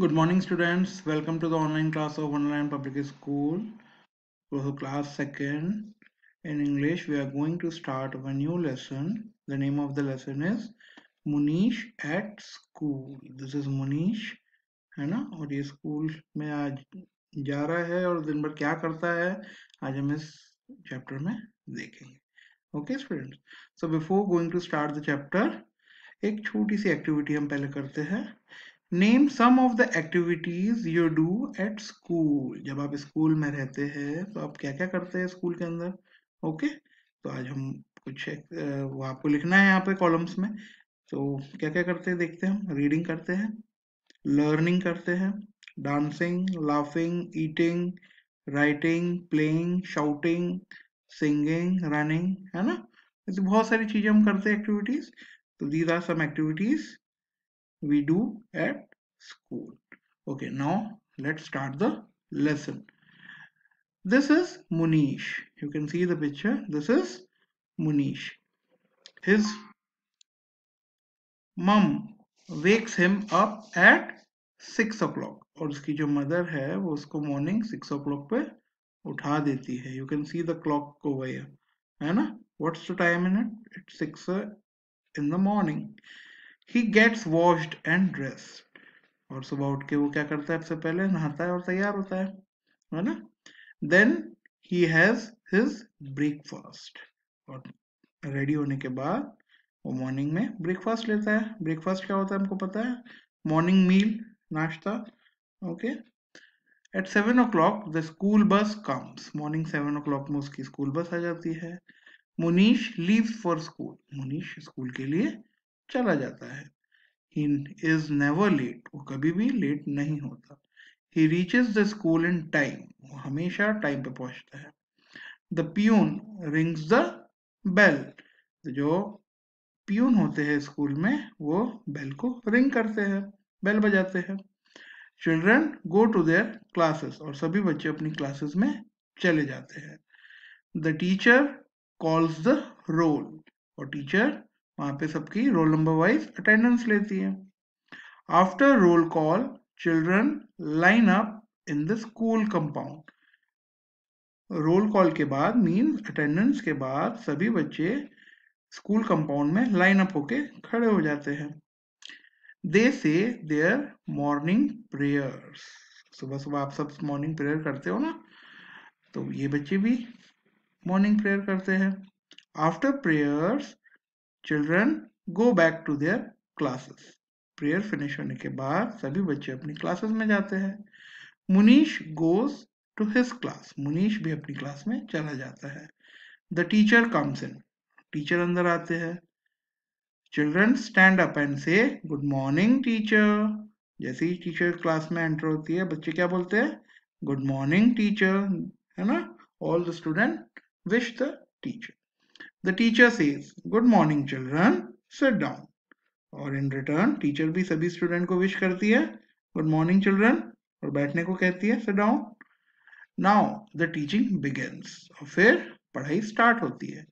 Good morning students. Welcome to the online class of Online Public School. For class second in English, we are going to start a new lesson. The name of the lesson is Munish at school. This is Munish, है ना और ये school में आज जा रहा है और दिन भर क्या करता है आज हम इस चैप्टर में देखेंगे okay students so before going to start the chapter एक छोटी सी एक्टिविटी हम पहले करते हैं name some of the activities you do at school जब आप स्कूल में रहते हैं तो आप क्या क्या करते हैं स्कूल के अंदर? Okay okay? तो आज हम कुछ वो आपको लिखना है यहाँ पे कॉलम्स में। तो क्या क्या करते हैं? देखते हैं हम। रीडिंग करते हैं। लर्निंग करते हैं। Dancing laughing eating writing playing shouting singing running है ना? ऐसे बहुत सारी चीज़ें हम करते हैं एक्टिविटीज़ तो these are some activities we do at school. Okay, now let's start the lesson. This is Munish. You can see the picture. This is Munish. His mom wakes him up at six o'clock और उसकी जो mother है वो उसको morning six ओ clock पे उठा देती है you can see the clock को वही है ना what's the time in it it's six in the morning He gets washed and dressed और सुबह उठ के वो क्या करता है, सबसे पहले नहाता है और तैयार होता है है ना? Then he has his breakfast और रेडी होने के बाद वो मॉर्निंग में ब्रेकफास्ट लेता है। ब्रेकफास्ट क्या होता है हमको पता है? मॉर्निंग मील नाश्ता okay at seven o'clock the school bus comes morning seven o'clock में उसकी स्कूल बस आ जाती है। Munish leaves for school Munish school के लिए चला जाता है। ही इज़ नेवर लेट वो कभी भी लेट नहीं होता। He reaches the school in time वो हमेशा टाइम पे पहुँचता है। The peon rings the bell जो पियून होते हैं स्कूल में, वो बेल को रिंग करते हैं बेल बजाते हैं। Children go to their classes और सभी बच्चे अपनी क्लासेस में चले जाते हैं। The teacher calls the roll और टीचर वहाँ पे सबकी रोल नंबर वाइज अटेंडेंस लेती है। After roll call children line up in the school compound roll call के बाद मीन अटेंडेंस के बाद सभी बच्चे स्कूल कंपाउंड में लाइन अप होके खड़े हो जाते हैं। दे से देयर मॉर्निंग प्रेयर्स सुबह सुबह आप सब मॉर्निंग प्रेयर करते हो ना? तो ये बच्चे भी मॉर्निंग प्रेयर करते हैं। After prayers children go back to their classes prayer finish होने के बाद सभी बच्चे अपनी क्लासेस में जाते हैं। Munish goes to his class Munish भी अपनी क्लास में चला जाता है। The teacher comes in teacher अंदर आते हैं। Children stand up and say good morning teacher जैसे ही टीचर क्लास में एंटर होती है, बच्चे क्या बोलते हैं? गुड मॉर्निंग टीचर है ना? All the student wish the teacher The teacher says, Good morning, children. Sit down. और इन रिटर्न टीचर भी सभी स्टूडेंट को विश करती है गुड मॉर्निंग चिल्ड्रन और बैठने को कहती है sit down now the teaching begins और फिर पढ़ाई स्टार्ट होती है।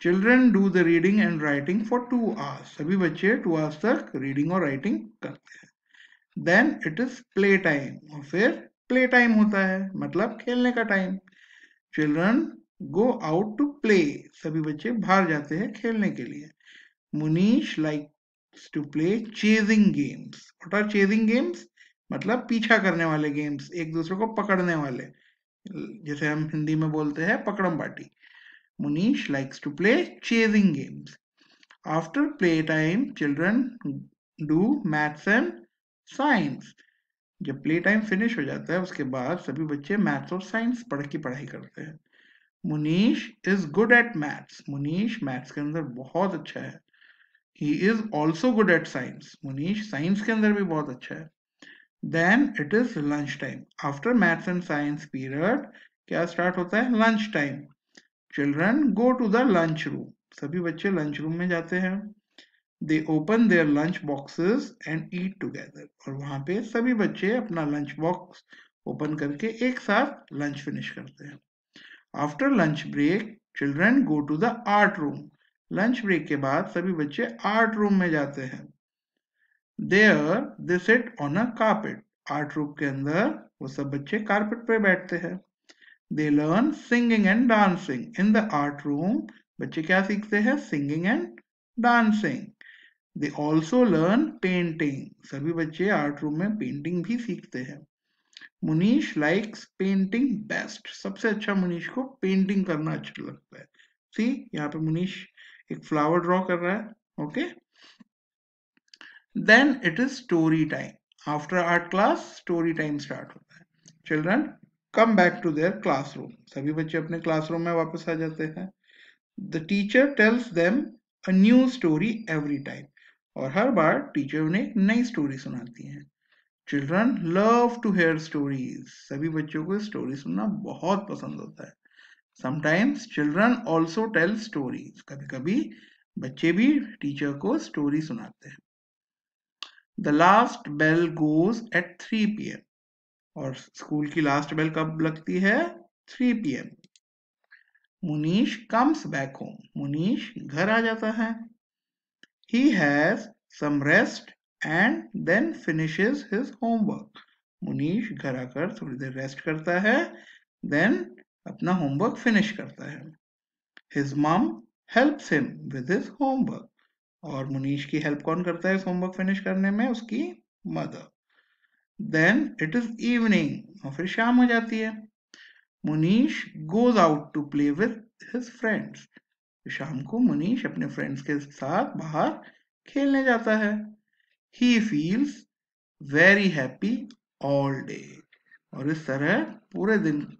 Children do the reading and writing for two hours सभी बच्चे टू आवर्स तक रीडिंग और राइटिंग करते हैं। Then it is play time और फिर प्ले टाइम होता है मतलब खेलने का time children go out to play सभी बच्चे बाहर जाते हैं खेलने के लिए। Munish like to play chasing games what are chasing games मतलब पीछा करने वाले गेम्स एक दूसरे को पकड़ने वाले। जैसे हम हिंदी में बोलते हैं पकड़म party Munish likes to play chasing games after play time children do maths and science जब प्ले टाइम फिनिश हो जाता है, उसके बाद सभी बच्चे मैथ्स और साइंस पढ़ की पढ़ाई करते हैं। Munish is good at maths Munish maths के अंदर बहुत अच्छा है। He is also good at science Munish science के अंदर भी बहुत अच्छा है। Then it is lunch time after maths and science period क्या स्टार्ट होता है? Lunch time children go to the lunch room सभी बच्चे लंच रूम में जाते हैं। They open their lunch boxes and eat together और वहाँ पे सभी बच्चे अपना लंच बॉक्स ओपन करके एक साथ लंच फिनिश करते हैं। After lunch break children go to the art room lunch break के बाद सभी बच्चे आर्ट रूम में जाते हैं। There they sit on a carpet art room के अंदर वो सब बच्चे कारपेट पे बैठते हैं। They learn singing and dancing in the art room बच्चे क्या सीखते हैं? Singing and dancing they also learn painting सभी बच्चे आर्ट रूम में पेंटिंग भी सीखते हैं। मुनीश लाइक्स पेंटिंग बेस्ट सबसे अच्छा मुनीश को पेंटिंग करना अच्छा लगता है। सी यहाँ पे मुनीश एक फ्लावर ड्रॉ कर रहा है okay then it is story time after art class story time start होता है। Children come back to their classroom सभी बच्चे अपने क्लासरूम में वापस आ जाते हैं। The teacher tells them a new story every time और हर बार टीचर उन्हें एक नई स्टोरी सुनाती हैं। Children love to hear stories सभी बच्चों को स्टोरी सुनना बहुत पसंद होता है। Sometimes children also tell stories कभी कभी बच्चे भी टीचर को स्टोरी सुनाते हैं। The last bell goes at three p m और स्कूल की लास्ट बेल कब लगती है? Three p m Munish comes back home Munish घर आ जाता है। He has some rest and then finishes his homework. Munish घर आकर थोड़ी देर रेस्ट करता है देन अपना होमवर्क फिनिश करता है। His mum helps him with his homework और मुनीश की हेल्प कौन करता है होमवर्क फिनिश करने में? उसकी mother then it is evening और फिर शाम हो जाती है। Munish goes out to play with his friends शाम को मनीष अपने फ्रेंड्स के साथ बाहर खेलने जाता है। He feels very happy all day और इस तरह पूरे दिन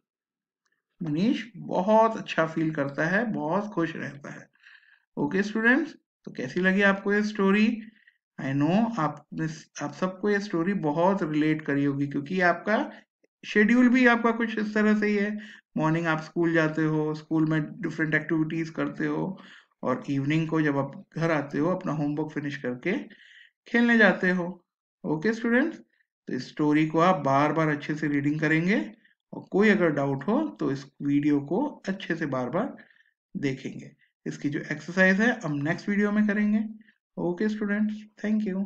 मनीष बहुत अच्छा फील करता है बहुत खुश रहता है। ओके okay, स्टूडेंट्स तो कैसी लगी आपको ये स्टोरी आई नो आप आप सबको ये स्टोरी बहुत रिलेट करी होगी क्योंकि आपका शेड्यूल भी आपका कुछ इस तरह से ही है। मॉर्निंग आप स्कूल जाते हो स्कूल में डिफरेंट एक्टिविटीज़ करते हो और इवनिंग को जब आप घर आते हो अपना होमवर्क फिनिश करके खेलने जाते हो। ओके स्टूडेंट्स तो इस स्टोरी को आप बार बार अच्छे से रीडिंग करेंगे और कोई अगर डाउट हो तो इस वीडियो को अच्छे से बार बार देखेंगे। इसकी जो एक्सरसाइज है, हम नेक्स्ट वीडियो में करेंगे। Okay students thank you